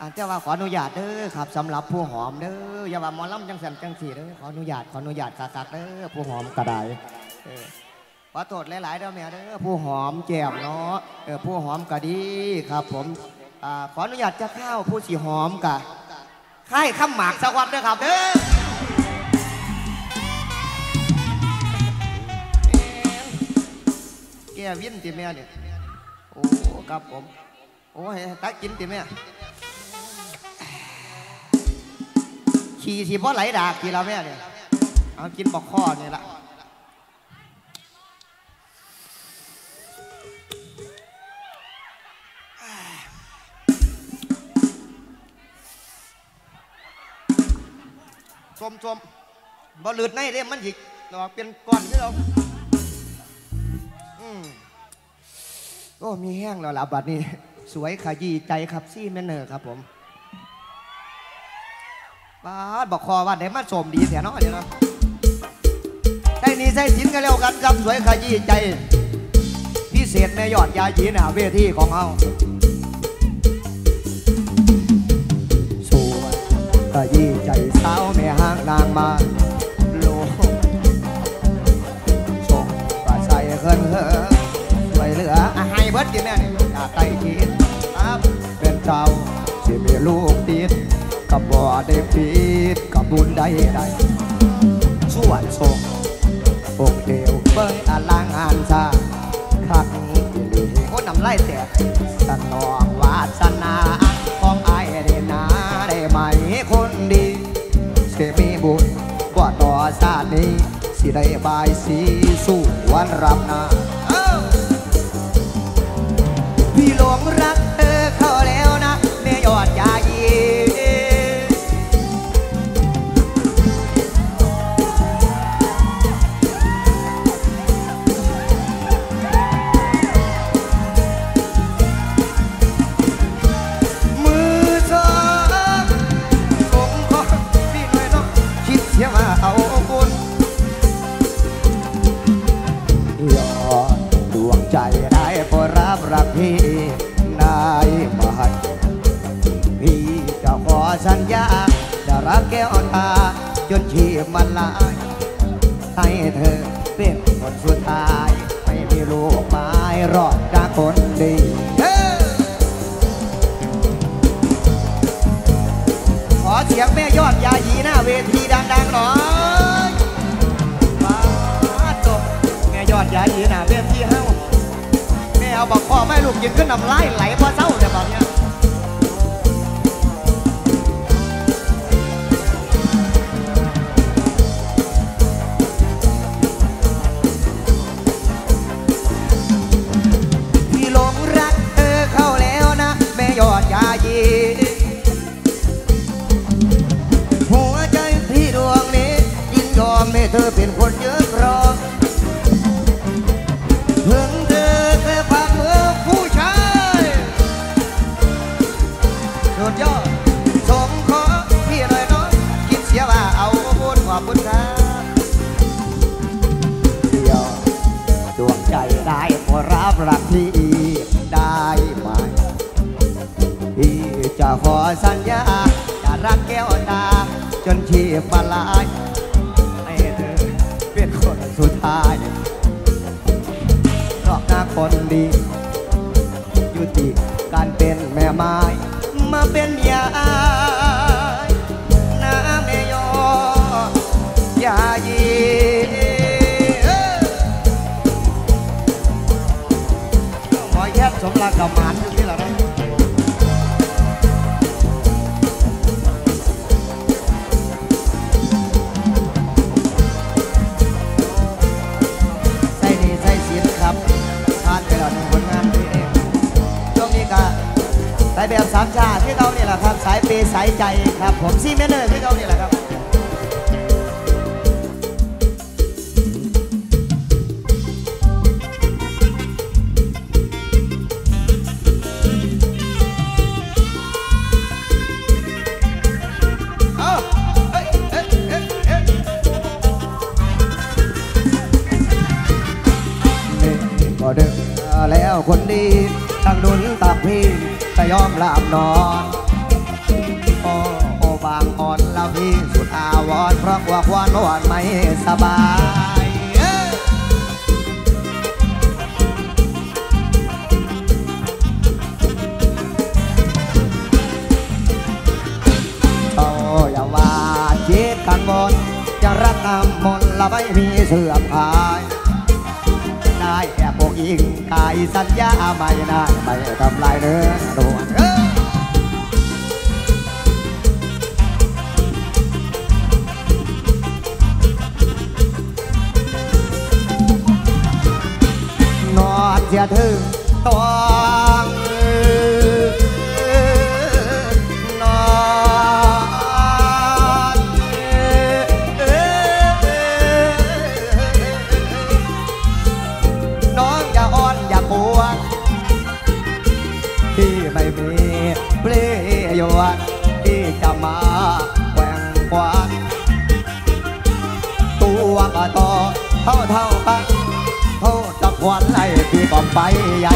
อาจจะว่าขออนุญาตเด้อครับสำหรับผู้หอมเด้ออย่าว่าหมอลำจังสันจังสีเด้อขออนุญาตขออนุญาตคักๆเด้อผู้หอมกระไดเออขอโทษหลายๆเด้อแม่เด้อผู้หอมแจ่มเนาะเออผู้หอมกะดีครับ ผมอ่าขออนุญาตจะเข้าผู้สีหอมกะค่ายข้ามหมากสักวันเด้อครับเด้อ แกวิ่นติแม่เนี่ย โอ้ ครับผม โอ้ยตักกินติแม่ ขี่สิบ่ไหลดากทีละแม่เนี่ยเอากินบอกข้อเนี่ยละชมชมบ่หลืดในเด้มันหยิกดอกเป็นก้อนที่เราอืมโอ้มีแห้งแล้วล่ะบัดนี้ สวยขยี้ใจครับซี่แม่เนอร์ครับผม บ้าดบอกคอว่าไหนมาสมดีเสียเนาะเดี๋ยวนะใช่นี่ใช่สินกันแล้วกันครับสวยขยี้ใจ พิเศษแม่ยอดยาจีหนาเวทีของเฮาสวยขยี้ใจสาวแม่ห้างนางมาโลส่งกระใส่เฮินเฮินสวยเหลือให้เบิดกินแน่นี่อยากใกล้ชิดครับเป็นเจ้าที่มีลูกติด กับบ่ได้ผิดกับบุญใดใดส่วนทรงองเดียวเบิ่งอลังงานซาคักอีหลีโอ้นำไล่แต่สนองวาสนาของไอ้ายได้นาได้ไหมคนดีเสมีบุญบ่ต่อชาตินี้สิได้บายสีสู่วันรับนาพี่หลงรัก ผมซีเมนเนอร์ที่เขาเนี่ยแหละครับก็ดึกแล้วคนดีตั้งดุนตักพี่แต่ยอมหลับนอน สุดอกวานเมื่อวานวานไม่สบายเอ้ยโอ้อย่าว่าคิดกันบนจะรักน้ำมนละไม่มีเสื่อมคลายได้แอบปกอิงกายสัญญาไม่ได้ไม่ทำลายเนื้อ เสียถึงต้อ พี่ก็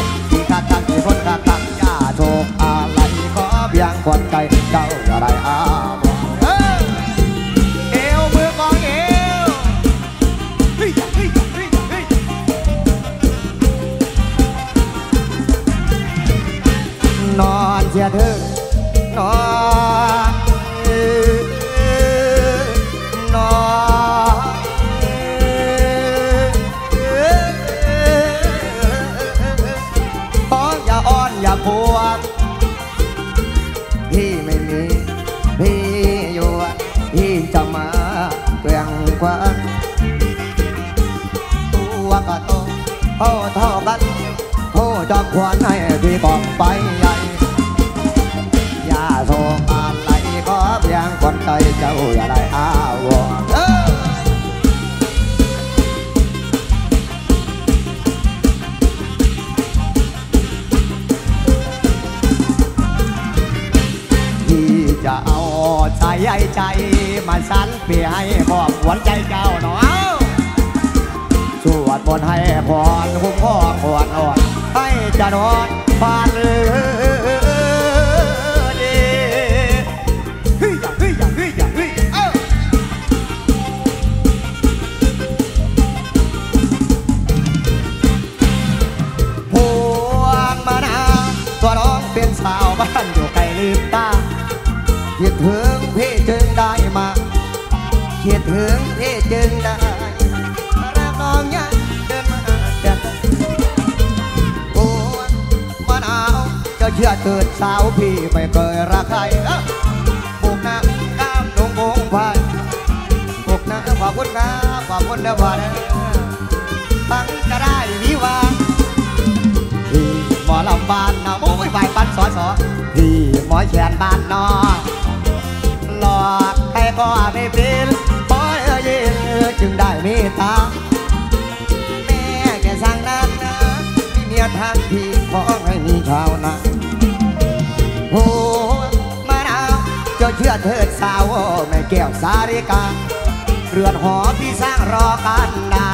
ที่จะมาแกลี่งกวานตัวก็โตเท่าเท่ากันโทษจอมควานให้พี่กองไปใหญ่อย่าโทษอะไรก็เพียงคนใจเจ้าอย่าได้อา สันเปียให้ขอบหวนใจเจ้าหนอสวดบนต์ให้พรคุ้มพ่อขวดอ่อนให้จะนอนฟา เจะเชื่อเกิดสาวพี่ไม่เคยรักใครปลูกน้ำข้ามลงคงพายปลูกน้ำขอบคุณนะขอบคุณนะว่านะตั้งก็ได้วิวาพี่หมอลำบานนะโอ้ยใบปันสอสอพี่หมอแขนบานนอหลอกใครก็ไม่เป็นปล่อยเอ้ยจึงได้เมตตาแม่แกสั่งนั้นนะมีเมียทางพี่ขอให้มีชาวนา โอ้มานาเจ้าเชื่อเถิดสาวแม่แก้วสาริกา เรือนหอพี่สร้างรอกันนา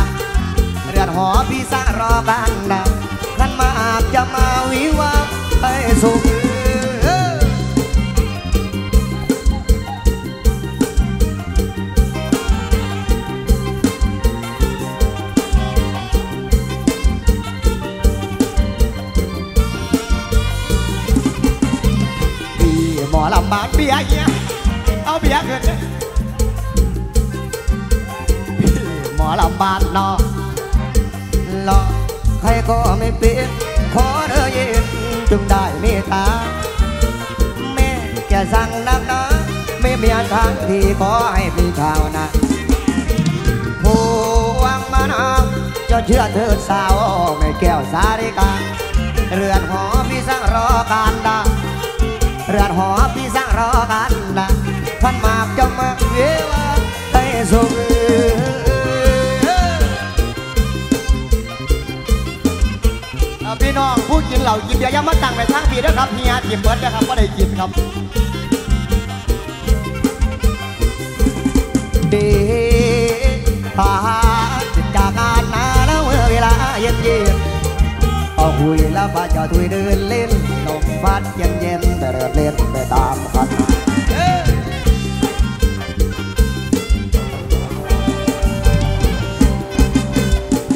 เรือนหอพี่สร้างรอกันนะขันมาอาบจะมาวิวาให้สุ บากเบียร์เงี้ยเอาเบียร์เกินหมอลำบากนอหลอใครก็ไม่เป็นขอเธอเย็นจึงได้เมตตาแม่แกสั่งนักนะไม่มีทางที่ขอให้พี่ชาวนาผู้วังมานาวจ้าเชื่อเถิดสาวไม่แก้วสาริกาเรือนหอพี่สั่งรอการดา เรือนหอพี่สั่งรอการดาท่านมากจะมาเวลาให้สุขเอพี่น้องผู้กินเหล่ากินเบียร์ยังมาตั้งไปทางพี่นะครับเฮียทิมเบิร์ดนะครับก็ได้กินครับดีถ้าจิตจากงานนาแล้วเมื่อเวลาเย็นเย็นเอาคุยแล้วฟ้าจะทุยเดินเล่นลมพัดเย็นเย็น แต่เล่นไปตามกัน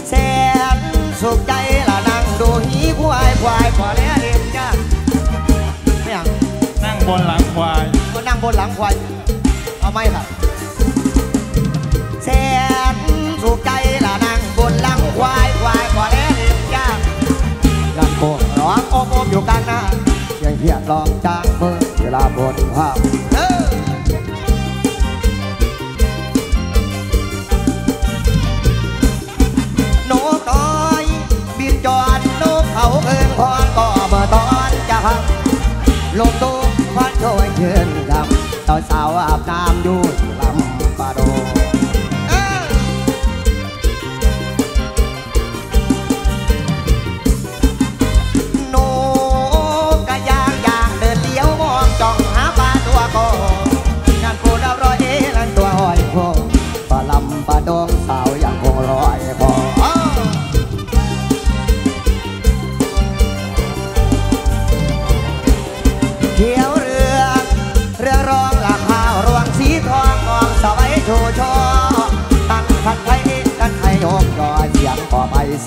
แสนสุขใจละนั่งดูหีควายควายก่อแล้วเองจ้าเนี่ยนั่งบนหลังควายก็นั่งบนหลังควายเอาไม่ครับแสนสุขใจละนั่งบนหลังควายควายก่อแล้วเองจ้าลันโกร้องโอบโอบอยู่กลางน้า พียรลองจางมือเวลาบนภาพเออนกน้อยบินจอดนกเขาเอิงพรก็เมื่อตอนจะหักลงตุ้งพันโชยเชิญครับตอนสาวอาบน้ำอยู่ลำ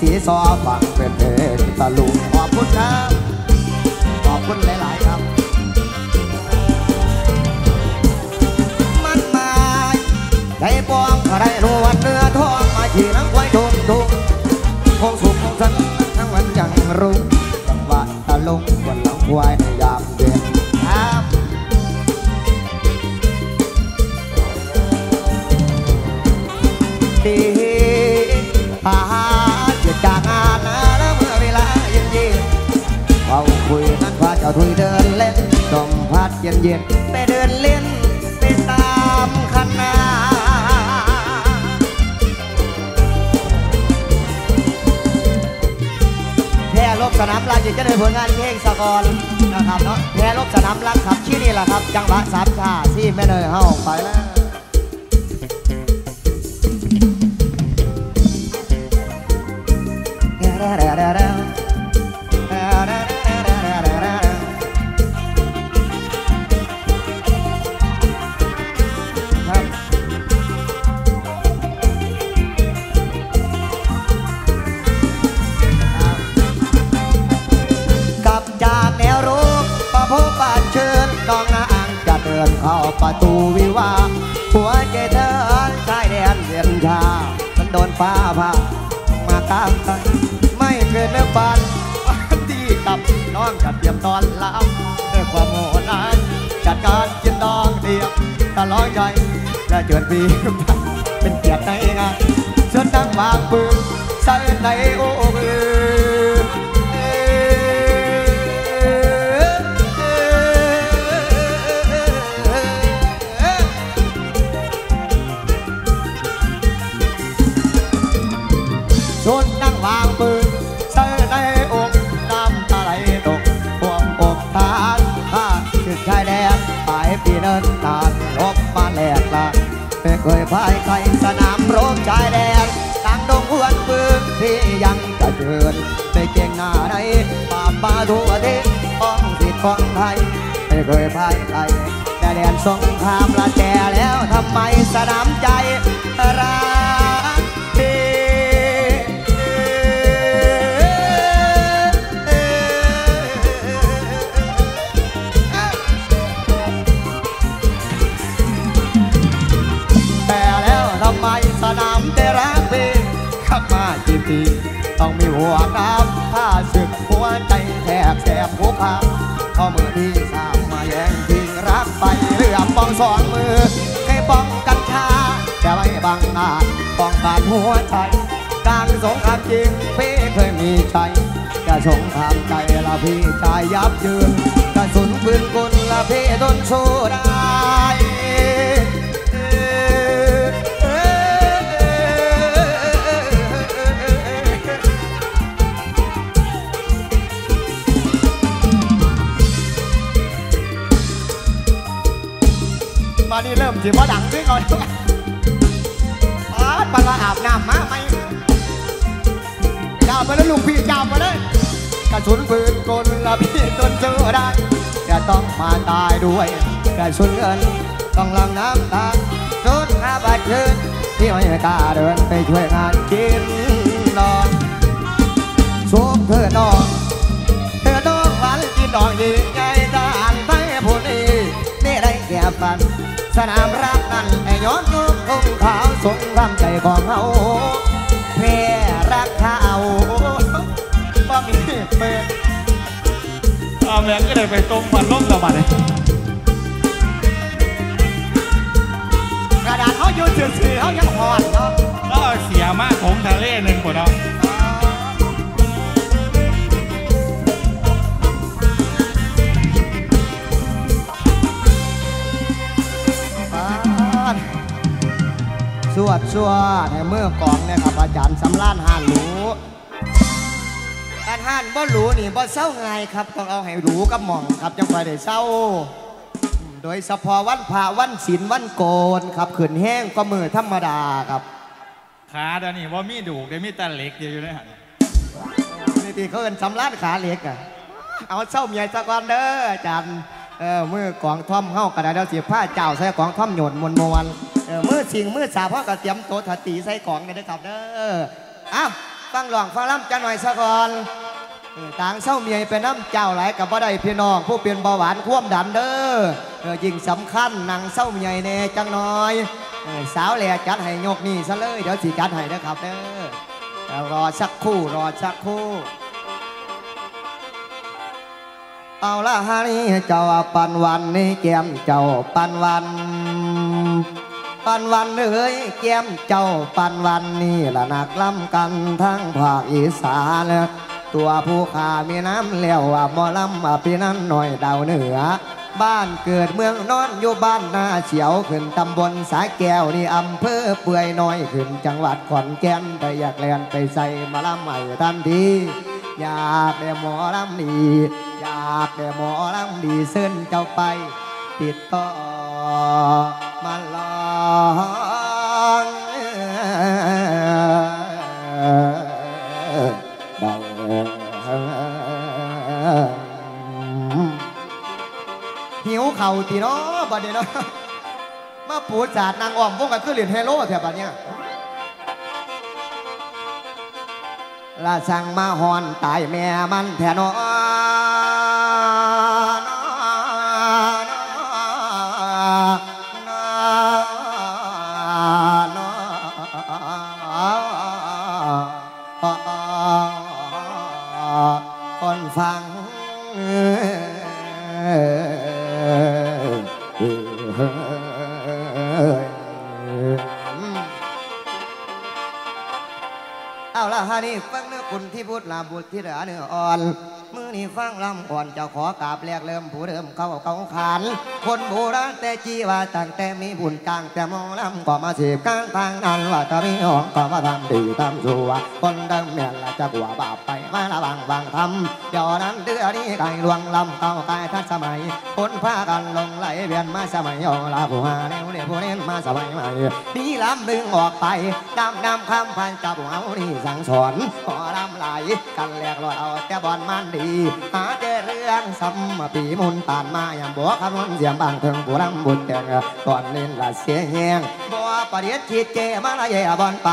สีซอฟังเป็นเพลงตะลุงขอบคุณครับ ขอบคุณหลาย ๆ ครับ มันมาใจปองอะไรนวลเนื้อทองมาขี่นังควายทุกทุกคงสุขคงสันทั้งวันยังรู้จังหวะตะลุงบนหลังควาย คุยนั้นพาเจ้าทุยเดินเล่นลมพัดเย็นเย็นไปเดินเล่นไปตามคันนาแพ้ลบสนามรักจะได้ผลงานเพลงสะกอรนะครับเนาะแพ้ลบสนามรักครับชื่อนี่แหละครับ จังหวะสามชาที่แม่เนยเฮาไปแล้ว ตอนลับด้วยความโหดร้ายจัดการกินดองเดียวตลอดใจและเจิดปีเป็นเกียรติในงานเชิญดังวางปืนใส่ในโอ้เออ ตั้งดงหวนปืนที่ยังกระเดินไม่เก่งหน้าในปาป้าทั่วทิศของสิทธิ์ของไทยไม่เคยพ่ายใครแต่แดนสงครามละแจแล้วทำไมสนามใจรา ต้องมีหัวน้ำผ้าศึกหัวใจแทบแสบหัวพังเข้ามือที่สามมาแย่งทิ้งรักไปเรือป้องสองมือให้ป้องกันชาแต่ไม่บังอาจป้องกันหัวใจกลางสงครามจริงพี่เคยมีใจกระสงครามใจละพี่ใจยับยืนกระสุนปืนกลละพี่ทนสู้ได้ มานี่เริ่มสิว่ดังด้วยก่อนอาปลาอาบน้ำมาไหมจ้ามาแล้วลุงพี่จ้ามาเลยกระสุนปืนกลละพี่จนเจอได้จะต้องมาตายด้วยกระสุนเงินต้องลังน้ำตาสุดห้าบาทเชิญที่ไม่กล้าเดินไปช่วยงานกินนอนสุกเธอนอนเธอต้องหวันกินดอกยิงไงทหา สนามรักนั้นไอ้ย้อนยุคคงขาวสงครามใจของเฮาแพ้รักเขาบ่มีเปิดเอาแม่งก็เลยไปตรงมันล่มละบัดเลยกระดาษเขาอยู่ซื่อๆเขายังหอดเนาะแล้วเอาเสียมากของทะเลหนึ่งคนเนาะ สวดสวดในเมื่อกองเนี่ยครับอาจารย์สำรานห่านหรูการห่านบ่หรูนี่บ่เศร้าไงายครับต้องเอาให้หรูกับหม่องครับจังไปได้เศร้า โดยเฉพาะวันพระวันศีลวันโกนครับขืนแห้งก็มือธรรมดาครับขาเดี๋ยวนี้ว่ามีดูกเดี๋ยวมีแต่เหล็กเดียวอยู่ในหันนี่ที่เขาเอินสำรานขาเหล็กอะเอาเศร้าเมียสักวันเด้ออาจารย์เออมือกองท่อมเฮากระดาษเสียผ้าเจ้าใส่กองท่อมโยนมวนมวน เมื่อสิงเมื่อสาพ่อกระเตรียมโตถตีใส่กองกันเด้อครับเด้ออ้าวฟังหลองฟังล่ำจะหน่อยสักก่อนต่างเศร้าเมียเป็นน้ำเจ้าหลายกับบ่ได้พี่น้อง ผู้เป็นเบาหวานความดันเด้อยิ่งสำคัญนังเศร้าเมียแน่จังหน่อยสาวแหล่จัดให้ยกนี่ซะเลยเดี๋ยวสิจัดให้เด้อครับเด้อรอสักคู่รอสักคู่เอาละฮานี่เจ้าปันวันนี่แก้มเจ้าปันวัน ปันวันเอ้ยแก้มเจ้าปันวันนี่ละนักล้ำกันทั้งภาคอีสานตัวผู้ขามีน้ำแล้วว่าหมอลำว่าพี่นั้นหน่อยดาวเหนือ บ้านเกิดเมืองนอนอยู่บ้านนาเฉียวขึ้นตำบลสายแก้วนี่อำเภอเปื่อยน้อยขึ้นจังหวัดขอนแก่นไปอยากแลนไปใส่มาลำใหม่ทันทีอยากได้หมอลำดีอยากได้หมอลำดีเส้นเจ้าไป ติดต่อมาลอง หิวเข่าตีเนาะบัดนี้เนาะมาปูจาดนางอ้อมพวกกันคือเหรียญเฮโร่แถวบัดเนี้ยละสั่งมาหอนตายแม่มันแทนคาฮานี่ฟังเนื้อคุณที่พูดลาบุตรที่เหลือเนื้ออ่อน มือนี่ฟังลำอ่อนจ้าขอกราบแรกเริ่มผู้เริ่มเข้าเขาขานคนโบราณแต่จีว่าตั้งแต่มีบุญกลางแต่มองลำก็มาเสพกลารทางนั้นว่าจะมีห้องก็มาทำดีทำสัวคนดังเมียละจะกลัวบาปไปมาละบังบังทำย้อนนั้นเดือนี้ไก่ลวงลำเข้ากายทันสมัยคนพากันลงไหลเวียนมาสมัยยอลาผู้หาแนวเนี่ยผู้เน้นมาสมัยใหม่มีลำดึงออกไปดำดำคำพันจับเอานี่สั่งสอนขอลำไหลกันแหลกลอยเอาแต่บอลมันดีหาเจอเรื่องซ้ำปีมุนตานมาอย่างบัวคำนวณเสียมบางถึงผู้ลำบุญแต่งก่อนเล่นละเสียแหงบัวประเดียดคิดเจมาละเย่บอนไป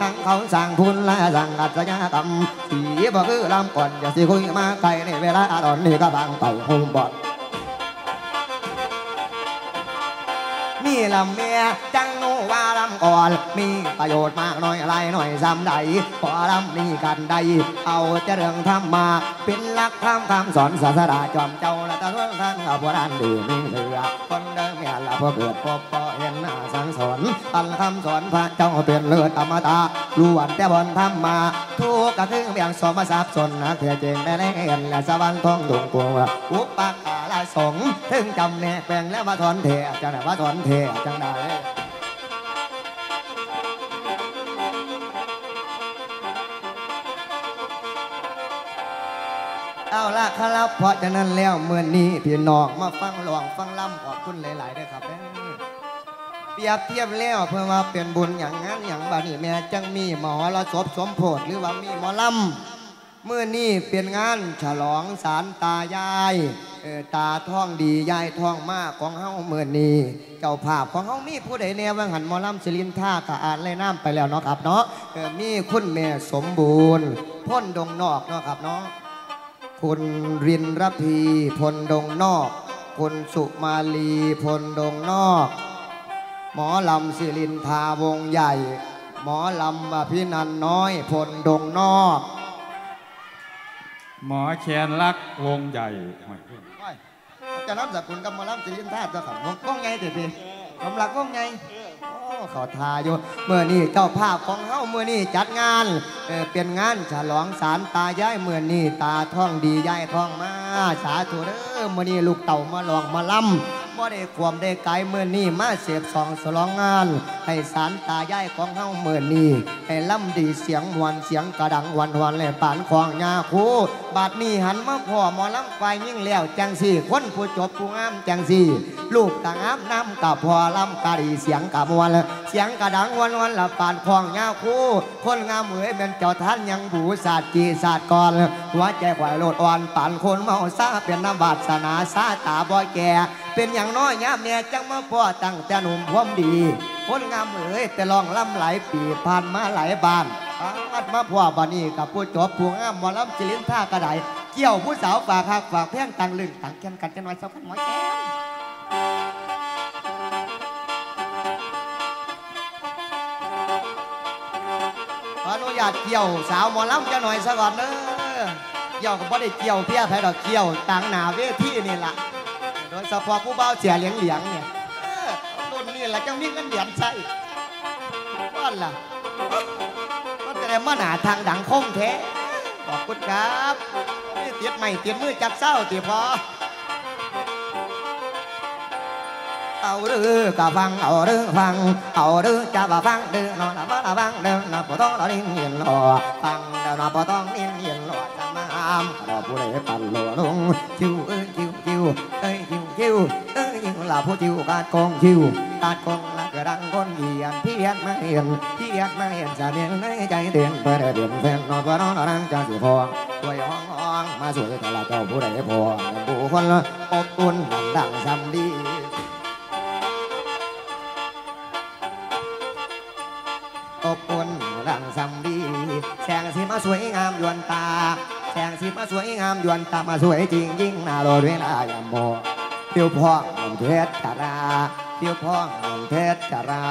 ทั้งเขาสั่งพุนและสั่งอัศยกรรมสีบ่คือลำก่อนอย่าสิคุยมาไกลในเวลาตอนนี้ก็บางเต่าหูบอด มีลำเมียจังนูว่าลำก่อน มีประโยชน์มากหน่อยอะไรหน่อยซ้ำใดพอลำนี้กันใด เอาเจรื่องทำมา เป็นหลักธรรมคำสอนศาสดาจอมเจ้าและตะเรื่องท่านกับโบราณดีมีเหลือคนเดิมเนี่ยละพอเกิดพบพอเห็นหน้าสังสอนตันคำสอนพระเจ้าเป็นเลือดอมตะล้วันแต่บนธรรมมา ทุกข์ก็คือเบียงสมสับสนนะเถื่อเจงได้แลเห็นและสวรรค์ท้องดวงกลัวอุปกาล สงถึงจำแนกแปลงแล้วมาถอนเทจังไหนว่าถอนเทจังไดเอาละครับเพราะฉะนั้นแล้วเมื่อนี้พี่น้องมาฟังหลวงฟังล่ำขอบคุณหลายๆด้วยครับเปรียบเทียบแล้วเพื่อว่าเป็นบุญอย่างนั้นอย่างบานี้แม่จังมีหมอละศพสมโพธหรือว่ามีหมอล่ำเมื่อนี้เป็นงานฉลองสารตายาย ตาท่องดียายท่องมากของเฮาเมื่อนี้เจ้าภาพของเฮามีผู้ใดแนวว่าหันหมอลำศิลินท่ากะอ่านเลยน้ำไปแล้วเนาะครับเนาะมีคุณแม่สมบูรณ์ พ้นดงนอกเนาะครับเนาะคุณรินรพีพลดงนอก คุณสุมาลีพลดงนอก หมอลำสิรินทาวงใหญ่ หมอลำอภินันน้อยพลดงนอก หมอแคนรักวงใหญ่จะรับสกุลกับหมอลำสิรินทาจะขันวงก้องไงเด็ดพี่กำลังก้องไงขอทาอยู่เมื่อนี้เจ้าภาพของเฮาเมื่อนี้จัดงานเออเป็นงานฉลองสารตายายเมื่อนี้ตาท่องดียายท่องมาสาธุเด้อเมื่อนี้ลูกเต่ามาลองมาลำ บ่ได้ความได้ไกลเมื่อนี้มาเสพสองสลองงาน ให้สารตายายของเฮาเมื่อนี้ให้ล่ำดีเสียงมวนเสียงกระดังวันวันและปานของยาคูบาดนี้หันมาพ่อหมอลำไฟยิ่งแล้วจังสี่คนผู้จบผู้งามจังสี่ ลูกกะงามน้ำกับพ่อลำกะดีเสียงกะมวนเสียงกระดังวันวันละปานของยาคูคนงามเหยเป็นเจ้าท่านยังบูศาสตร์จีศาสตร์ก่อนหัวใจไหวโลดอ่อนปานคนเมาซาเป็นน้ำบาดสนาซาตาบ่แก่ เป็นอย่างน้อยยามเนี่ยจังมาพ่อตั้งแต่หนุ่มพร้อมดีคนงามเอ๋ยแต่ลองลำหลายปีผ่านมาหลายบานปัดมาพ่อบันนี้กับผู้จบผู้งามหมอลำจิลินท่ากระไดเกี่ยวผู้สาวฝากหักฝากแพงตังลึงตังแกนกันจะน้อยสักกันหมอยแก้มออนุญาตเกี่ยวสาวหมอลำจะหน่อยสักก่อนเด้อเกี่ยวก็บ่ได้เกี่ยวเพี้ยแพ้ดอกเกี่ยวตังหนาเวทีนี่แหละ โดยเฉพาะผู้เบาเสียเหลียงเหลียงเนี่ยเออรุ่นนี้แหละจังมีเงินเหรียญใช่ก้อนล่ะก็จะได้มาหนาทางดังคงแท้ขอบคุณครับนี่เตียดใหม่เตียดมือจับเศร้าเตียพอเอาเรือกะฟังเอาเรือฟังเอาเรือจะมาฟังเดือนอนละมาละฟังเดือนนะพอต้องรอนิ่งเหียนรอฟังเดือนนะพอต้องนิ่งเหียนรอจะมาอามรอผู้ใดปั่นโลลงคิวเอ้ยคิวคิวเอ้ยคิว คิวเอ้ยยิงลาผู้คิวกาดกองคิวกาดกองละกระดังคนเหียนพี่เหียนมาเหียนพี่เหียนมาเหียนจะเดียนในใจเตียนเพื่อได้เดียนแฟนนอนพอน้องนอนจะสิพอสวยห้องห้องมาสวยแต่ละเจ้าผู้ใดพอผู้คนละอบอุ่นดังซ้ำดีอบอุ่นรังสำดีแสงสีมาสวยงามยวนตาแสงสีมาสวยงามยวนตามาสวยจริงยิ่งน่าโรดเวลายามโม เที่ยวพองหนุ่มเทศจาราเที่ยวพองหนุ่มเทศจารา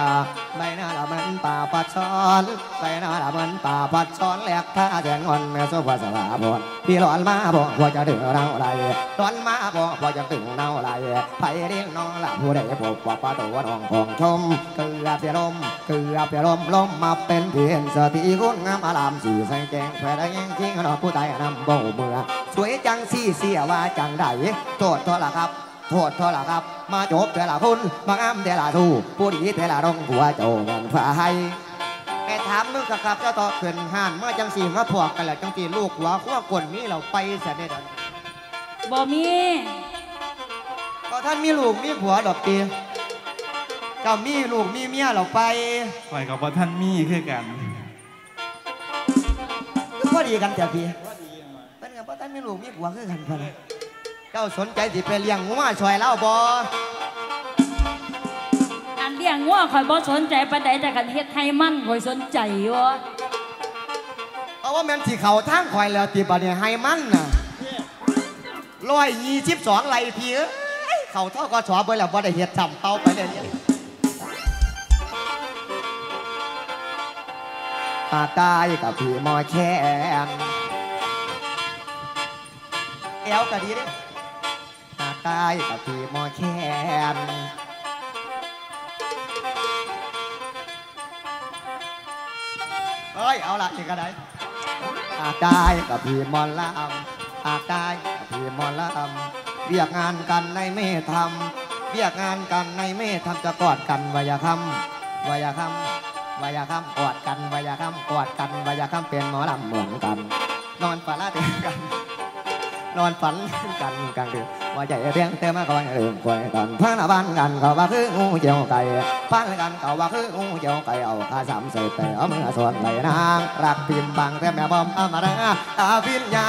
ใบหน้าละมันป่าปัดซ้อนใบหน้าละมันป่าปัดซ้อนแหลกท่าแดงงอนแม่สุภาษาพรพี่ร้อนมาบอกพอจะถึงเราไรร้อนมาบอกพอจะถึงเราไรไผเรียกน้องละผู้ใดพบว่าประตูน้องของชมเกือบจะลมเกือบจะลมลมมาเป็นเพียงสติคุณงามอารามสีใส่แจงแผลแดงทิ้งนอผู้ใดนำบาเมื่อสวยจังสีเสียว่าจังใดโทษโทษละครับ โทษโทษละครับ มาจบแต่ละคนมางามแต่ละทูผู้ดีแต่ละรองหัวโจเงินฝ่ายแม่ถามมึงครับเจ้าต่อเขินห่านมาจังสีมาพวกกันแหละจังสีลูกหัวขั้วกวนนี้เราไปเสียเนี่ยเดี๋ยวนี้บ่มีก็ท่านมีลูกมีผัวดอกตีเจ้ามีลูกมีเมียเราไปข่อยกับว่าท่านมีคือกันก็พอดีกันแต่พี่เป็นไงเพราะท่านมีลูกมีผัวคือกันพะนะ เจ้าสนใจสิไปเลี้ยงงัวช่วยเล่าบ่อันเลี้ยงงัวข่อยบ่สนใจปานใดแต่คันเฮ็ดให้มันข่อยสนใจวะเพราะว่าแม่นสิเขาทางข่อยแล้วตีบัดเนี่ยให้มันน่ะร้อยยี่สิบสองไรพี่เอ้ยเขาเท่าก็สอเบิ่แล้วบ่ได้เฮ็ดจำเป้าไปเลยเนี่ยปากกายกับพี่หมอแคนเอวก็ดีเด้ ปายกับพี่หมอแคนเฮ้ย เอาละอีกกระไดปากกายกับพี่หมอลำปากกายกับพี่หมอลำเรียกงานกันในไม่ทำเรียกงานกันในไม่ทำจะกอดกันวายาคำวายาคำวายาคำกอดกันวายาคำกอดกันวายาคำเป็นหมอลำเหมือนกัน นอนฝันละเดียวกัน นอนฝันกันกลางดึกว่าใจเรียงเต็มมาคอยเริ่มคอยกันพังละบ้านกันเขาว่าคืองูเจียวไก่พันกันเขาว่าคืองูเจียวไก่เอาข้าสามใส่ไปเอามือส่วนไหลนางรักพิมพ์บังแต่แม่บอมอมาราอาวิญญา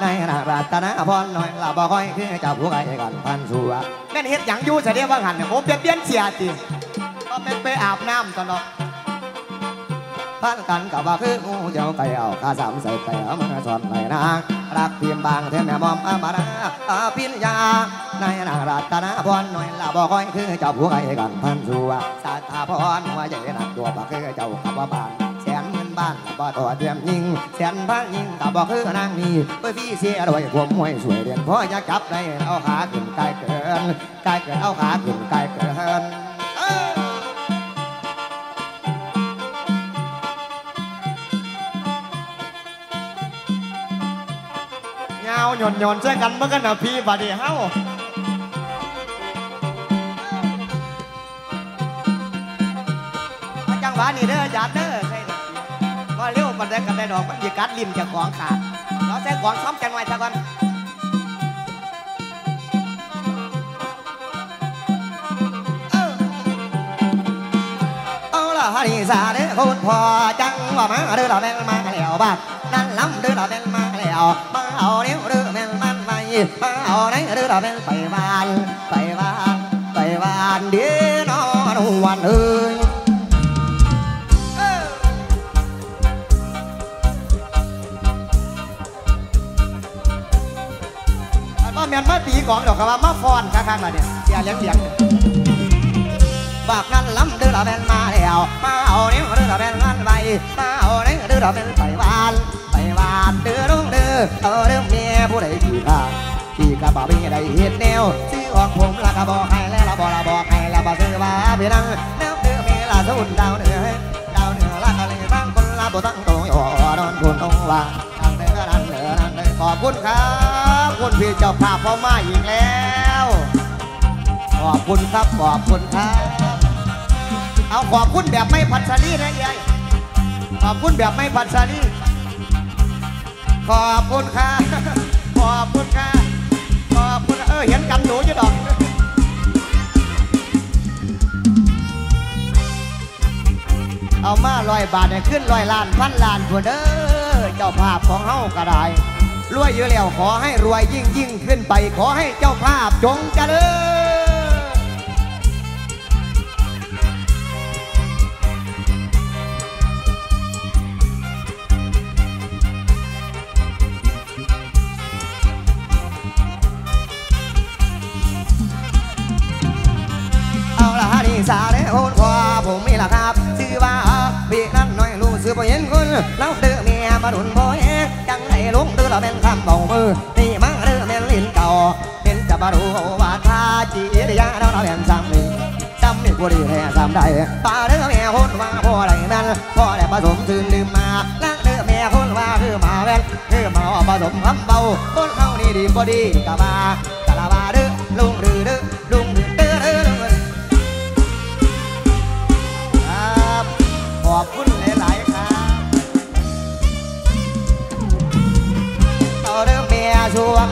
ในนางรัตนาพรหน่อยลาบ่คอยคือจ้าผู้ไก่กันพันสัวแม่นเฮ็ดหยังยู่เสียเดียวว่าหันโอ้เปลี่ยนเปลี่ยนเสียติก็เป็นไปอาบน้ำตลอด พันกันกับว่าคืองูเจ้าไก่เอาข้าสามใส่ไก่เอามาสอนไหลนางรักเพียมบางเทแม่มอมอามาราอาพิญญาในนางรัตนาพรหน่อยลาบ่คอยคือเจ้าผู้ไอ้กันพันสัวสาธาพรว่าใหญ่หนักตัวบ่คือเจ้าขับว่าบานแสนเงินบ้านบ่ต่อเตรียมยิงแสนพันยิงกับบ่คือนางนี้เอ้ยพี่เสียด้วยควมห่วยสวยเด่นพออยากจับได้เอาขาขึ้นไกลเกินไกลเกินเอาขาขึ้นไกลเกิน หย่อนหย่อนๆใส่กันเมื่อกันนะพี่บาดีเฮาจังหวะนี่เด้อจัดเด้อใช่เด้อว่าเร็วมันได้กันได้ดอกมันอย่ากัดริมจากของขาดเราใส่ของซ้อมจัน่อยซะก่อนเอ้าเอาล่ะฮันนี่สาเด้อคุณพ่อจังว่ามาเด้อเราแม่นมาแล้วบ้านนั่นล้ำเด้อเราแม่นมาแล้ว เอาเนี้ยเด้อแม่นมันไปมาเอาไหนเด้อเราแม่นไปบ้านไปบ้านไปบ้านเดียนอนวันเอ้ยอันว่าแมนมาตีกองดอกครับว่ามาฟอนข้างๆล่ะเนี่ยเสียเลี้ยงเสียงบากนั้นล้ำเดือดเป็นมาแล้วมาเอาเนี้ยเดือดเป็นงานไปมาเอาเนี้ยเดือดเป็นไปวานไปวานเดือดรุ่งเดือ เอาเรื่องเมียผู้ใดขี่ข้าขี่กระบะมีได้เห็ดแนวซื้อออกผมละกระบอกให้แล้วละบอกละบอกให้แล้วบอกซื้อมาเพียงแนวเดือมีละสุนดาวเหนือดาวเหนือละกะเลยตั้งคนละบ่ตั้งตรงอยู่นอนคุณต้องว่าทางเดือนั่นเดือนั่นเดือขอบคุณครับคุณพี่เจ้าภาพพ่อมาอีกแล้วขอบคุณครับขอบคุณครับ เอาขอบคุณแบบไม่พัชรีนะยายขอบคุณแบบไม่พัชรี ขอบคุณค่ะขอบคุณค่ะขอบคุณเออเห็นกันหนูจะดอกเอามาลอยบาทเนี่ยขึ้นลอยล้านพันล้านพวนเด้อเจ้าภาพของเฮาก็ได้รวยอยู่แล้วขอให้รวยยิ่งยิ่งขึ้นไป ขอให้เจ้าภาพจงเจริญ สาเด้คุณพ่อผมมีละครับชื่อว่าพี่นั่นน้อยรู้สึกบ่เห็นคุณแล้วเด้อเมียมาดุนบ่แฮจังไดลุงเด้อเราเป็นคำเบามือนี่มาเด้อแม่นลิ้นเก่าเป็นจะบารู้ว่าท่าจีริยาเราเราเป็นซ้ำนี่ซ้ำนี่กูดีแท้ซ้ำได้ป้าเด้อแม่คนว่าพ่อได้แม่นพ่อได้ผสมตื่นลืมมาลังเด้อแม่คนว่าคือมาแม่นคือมาผสมคำเบาคนเฮานี่ดีบ่ดีกะบา อบคุณหลายๆครับต่อเรื่องเมียช่วง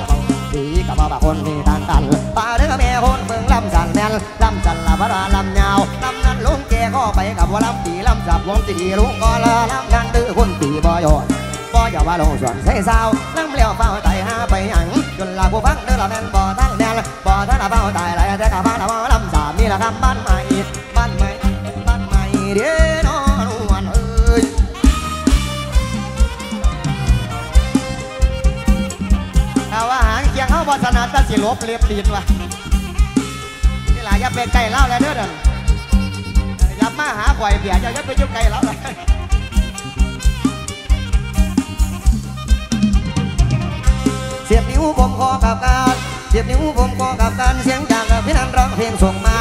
ดีกับมาบาคนมีทางกันป่าเรื่องเมียคนเมืองลำสันแมนลำสันลำพระลำยาวลำนั้นลุงแกก็ไปกับว่าลำตีลำสับวงตีลุงก็ละลำนั้นตื้อคนตีบ่ยอดบ่อย่าว่าลงส่วนใส่สาวลำเลี้ยวเฝ้าไตหาไปหยังจนลาผู้ฟังเด้อละแมนบ่ท่านแม่นบ่ท่านเฝ้าไตไรแต่กับบ้านบ่ลำสามนี่ละคำบ้านใหม่บ้านใหม่บ้านใหม่เด้ บอสนาตาสิลบเรียบดีนวะนี่หลายอย่าไปไก่เล่าแล้วเด้อเด้ออย่ามาหาข่อยเบียดอย่าอย่าไปยุ่งไก่เล่าเลยเสียบนิ้วผมคอกับการเสียบนิ้วผมคอกับการเสียงจากพี่นันร้องเพลงส่งมา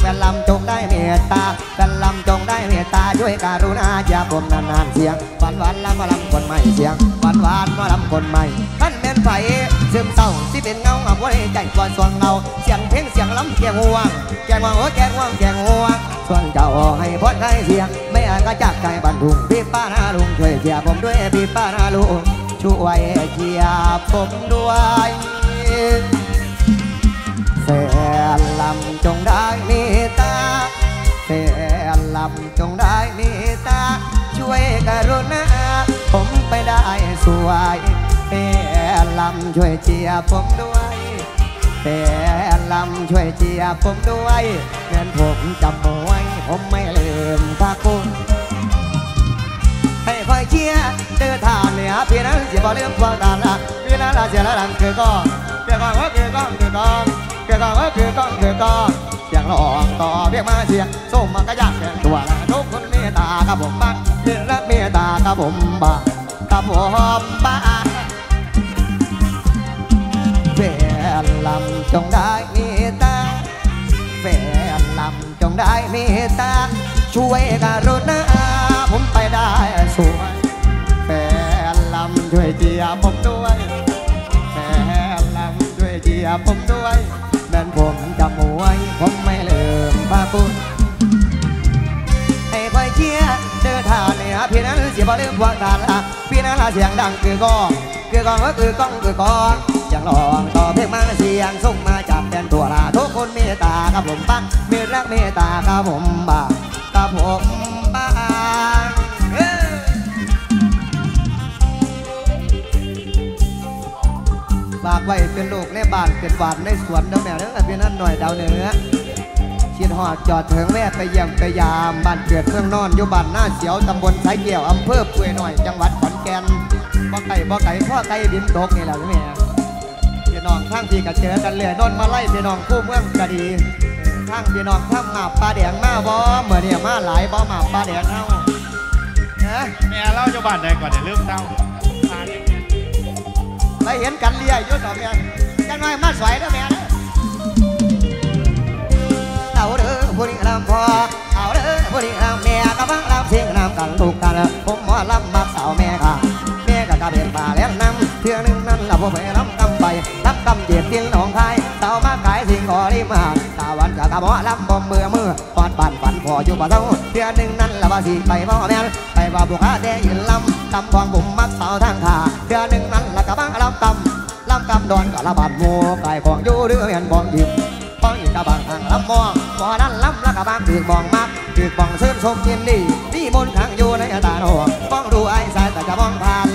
แฟนลำจงได้เมตตาแฟนลำจงได้เมตตาช่วยการุณาอย่าผมนานๆเสียงหวานหวานลำมาลำคนใหม่เสียงหวานหวานมาลำคนใหม่ท่าน แม่นไฟซึมเศร้าที่เป็นเงาอับไว้ใจก่อนสวงเงาเสียงเพลงเสียงล้ำแกงห่วงแกงห่วงโอ้แกงห่วงแกงห่วงส่วนเจ้าให้พอดใครเสียง ไม่อาจก็จากใจบันทุงพี่ป้านาลุงช่วยเชียร์ผมด้วยพี่ป้านาลุงช่วยเชียร์ผมด้วยแฟนลำจงได้มตตาแฟนลำจงได้มตตาช่วยกรุณาผมไปได้สวยแฟน ลำช่วยเชียร์ผมด้วยแฟนลำช่วยเชียร์ผมด้วยเงินผมจำเอาไว้ผมไม่ลืมพระคุณสิบ่ลืมพวกตาละพี่นาลาเสียละดังคือกองคือกองคือกองคือกองคือกองก็คือกองคือกองเสียงร้องต่อเรียกมาเสียงส้มมากระยากแก่ตัวละทุกคนเมตตากับผมบ้างเรียนรักเมตตากับผมบ้างกับผมบ้าง นลำจงได้มตตาแฟนลำจงได้มตตาช่วยกรุณาผมไปได้สวยแฟนลำช่วยเจียผมด้วยแฟนลำช่วยเจียผมด้วยแม่นผมจะมวยผมไม่ลืมพระคุณให้คอยเชียร์เดินทางเนี่ยพี่นั้นเสียบ่ลืมพวกตาละพี่นั้นละเสียงดังคือกองคือกองก็คือกองคือกอง อย่างลองต่อเพลงมาเสียงส่งมาจากแดนตัวลาทุกคนเมตตากับผมบ้างมีรักเมตตากับผมบ้างกับผมบ้างฝากไว้เป็นลูกในบ้านเป็นหวานในสวนเด้อแม่เด้อพี่นั้นหน่อยดาวเหนือคิดหอดจอดเถึงแม่ไปเยี่ยมไปยามบ้านเกิดเมืองนอนอยู่บ้านหน้าเสียวตำบลไสเกี่ยวอำเภอป่วยหน่อยจังหวัดขอนแก่นบ่ไก่บ่ไก่พ่อไก่บินตกนี่แหละแม่พี่ น้องทั้งพี่ก็เจอกันเลยนนมาไล่พี่น้องคู่เมืองก็ดีทั้งพี่น้องทั้งหมาปลาแดงมาบ่เมื่อเนี่ยมาหลายบ่หมาปลาแดงเฮานะแม่เล่าจะบ้านใดก่อนเดี๋ยวลืมเต้าอ่านไปเห็นกันเลียอยู่ดอกแม่จังน้อยมาสวยเด้อแม่เด้ ขายสิ่งขอริมาตาวันกับกะบอกลำบ่เบื่อมือปอดปั่นปั่นพออยู่บ่เท่าเทื่อหนึงนั่นละว่าสิไปบ่แม่นไปว่าบุคคาแต่ยืนลำกำพองผมมักสาวทางขาเทื่อหนึงนั่นละกะบังลำกำลำกำดอนกับละบาดโมไก่ของอยู่เรือเมียนบองยิ้มป้องอีกกะบางทางลำมองบ่นั้นลำละกะบางถือมองมักถือมองซื่นชมยินดีนี่มนต์ขังอยู่ในตาโนป้องดูไอ้สายแต่จะมองผ่าน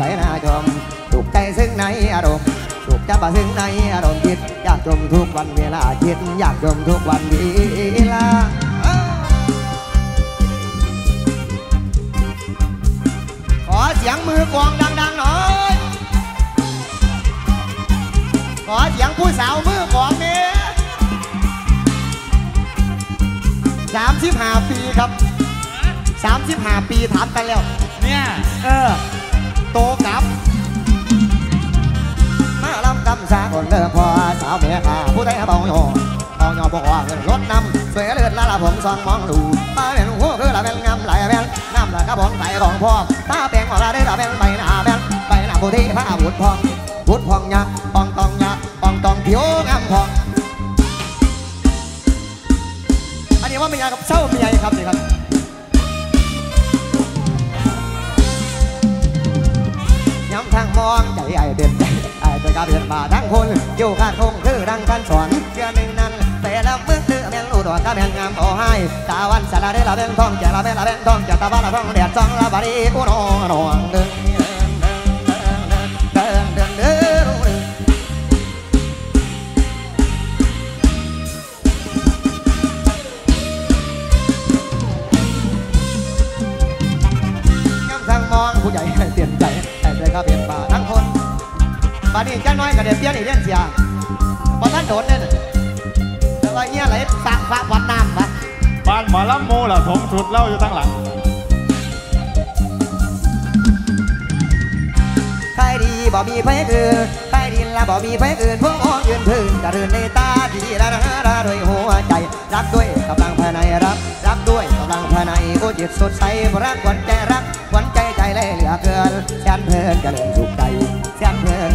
สดใสน่าชมถูกใจซึ่งในอารมณ์ถูกจับมาซึ่งในอารมณ์คิดอยากชมทุกวันเวลาคิดอยากชมทุกวันเวลาขอเสียงมือกลองดังๆหน่อยขอเสียงผู้สาวมือของเนี่ยสามสิบห้าปีครับสามสิบห้าปีถามกันแล้ว เนี่ย เออ โตกลับ มาลำกำสาคนเด้อพอสาวเมียขาผู้ใดเบาหยอเบาหยอบอกว่าเงินรถน้ำสวยเลือดละละผมซองมองดูมาเป็นหัวคือละเป็นงามไหลแม่นงามละกระบอกใส่ของพ่อตาแปลงออกละได้ละเป็นใบหน้าแม่นใบหน้าผู้ที่พระบุตรพองบุตรพองยะปองตองยะปองตองผิวงามพองอันนี้ว่าเมียกับเศร้าเมียครับนี่ครับ ย้ำทางมองใจไอเด่นไอ้เป็นกาเบียนมาทั้งคนอยู่ข้างคงคือดังกันสอนเชื่อหนึ่งนั้นแต่ละเมื่อเดือแมงอูดอกกาแมงงามโอให้ตาวันสาระได้ละแบงทองแก่ละแบงละแบงทองจากตาบ้าละทองแดดซองละบารีอุนนองนเดินเดินเดินเดินเดินย้ำทางมองผู้ใหญ่านนี้จ้าน้อยก็เดี๋ยวเปลี่ยนอีกเรื่องเสียพอท่านโดนเนี่ยแต่ว่าเงี้ยไหลสากฟ้าวัดน้ำปะบ้านหมอลำโมล่ะสมชุดเล่าอยู่ตั้งหลังใครดีบ่มีไผคือใครดินละบ่มีไผอื่นพวกมอยืนพื้นกระเดินในตาดีละนะละด้วยหัวใจ รักด้วยกำลังภายในรัก รักด้วยกำลังภายในโอ้จิตสดใสรักหวันใจรักหวันใจใจเลยเหลือเกินแสนเพลินกระเดินสุขใจ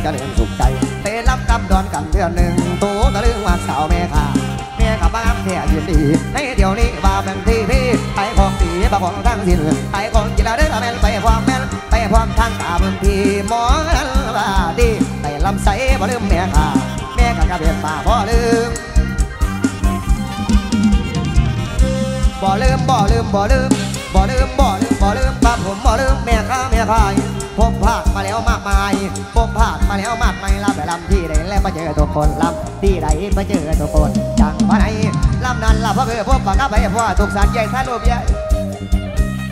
แสนเลินกระเดินสุขใจเตะรับกับดอนกันเดือนหนึ่งตัวตะลึงว่าสาวแม่ค่ะแม่กับบ้านแท่ยินดีในเดี๋ยวนี้ว่าแม่งที่พี่ไปของดีบ่ของทั้งสิ้นไปของกีฬาเด้อแม่นไปความแม่นไปความทางตาบางทีหมอนั้นว่าดีไปลำใสบ่ลืมแม่ข้าแม่ข้ากระเบียบป่าบ่ลืมบ่ลืมบ่ลืมบ่ลืมบ่ลืมบ่ลืมบ่ลืมครับผมบ่ลืมแม่ข้าแม่ข้า ผมพลาดมาแล้วมากมาย ผมพลาดมาแล้วมากมายลำไปลำที่ใดแล้วมาเจอตัวคนลำที่ใดมาเจอตัวคนจังว่าไหนลำนั้นลำเพราะเพื่อพบปากกับไปเพราะว่าทุกสารใหญ่ท่านรูปใหญ่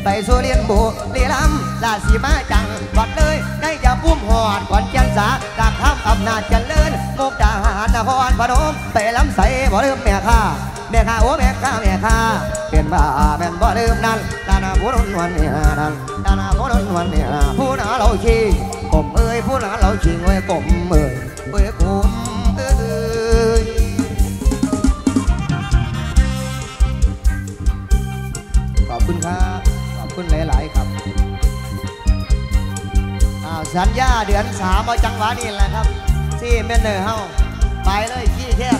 ไปสู่เรียนบุรีรัมลาสีมาจังวัดเลยใกล้จะพุ่มหอดก่อนเจียนสาจากข้ามอำนาจเจริญมุกดาหารนครพนมไปลำใสบ่ลืมแม่ข้า แม่ข้าโอ้แม่ข้าแม่ข้าเป็นบ้าเป็นบ่ลืมนั่นดานาผู้นวันเนี่ยนั่นดานาผู้นวันเนี่ยผู้นาเราชิงกลมเอ้ยผู้นาเราชิงเอ้ยกลมเอ้ยเอ้ยกลมเอ้ยขอบคุณครับขอบคุณหลายๆครับอ้าวสัญญาเดือนสามเอาจังหวะนี้แหละครับที่เมนเนอร์เฮาไปเลยขี้แคบ